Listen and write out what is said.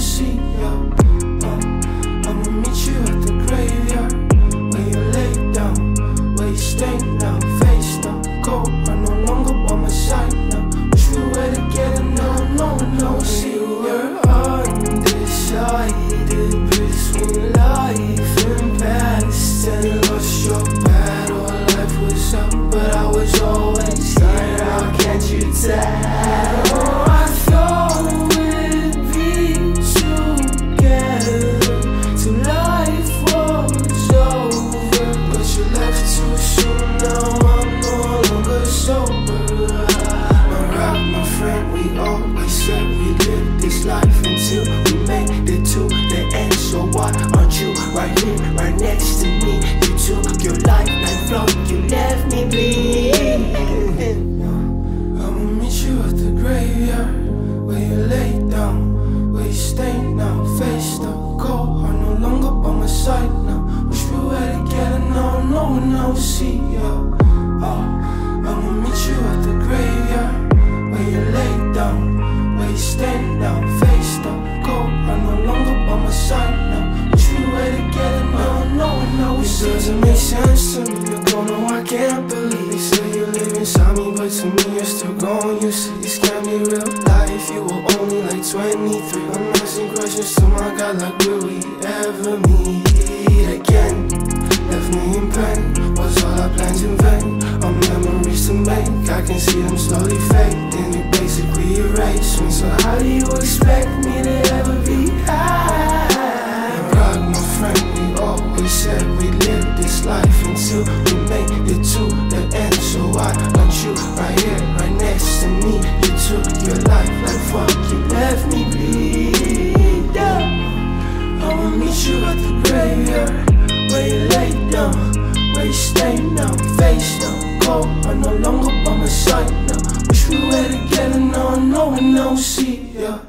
see. I'ma meet you at the graveyard. Where you lay down, where you stay now. Face now, cold. I no longer by my side now. Wish we were together now. No one knows. See, we're undecided. Between life and past, and lost your battle. Life was up, but I was always here. How can't you tell? Always said we live this life until we made it to the end. So why aren't you right here, right next to me? You took your life like flow, you left me bleeding. I'ma meet you at the graveyard where you lay down, where you stay now, make sense to me. You don't know I can't believe. They say you live inside me, but to me you're still gone. You say this can't be real life. You were only like 23. I'm asking questions to my God, like will we ever meet again? Left me in pain. Was all our plans in vain? Our memories to make. I can see them slowly fade. Then you basically erase me. So how do you expect me to right here, right next to me? You took your life like fuck, you left me bleed. I'ma meet you at the graveyard where you lay down, where you stay now, face down, cold. I'm no longer by my side now. Wish we were together now, no one else see ya.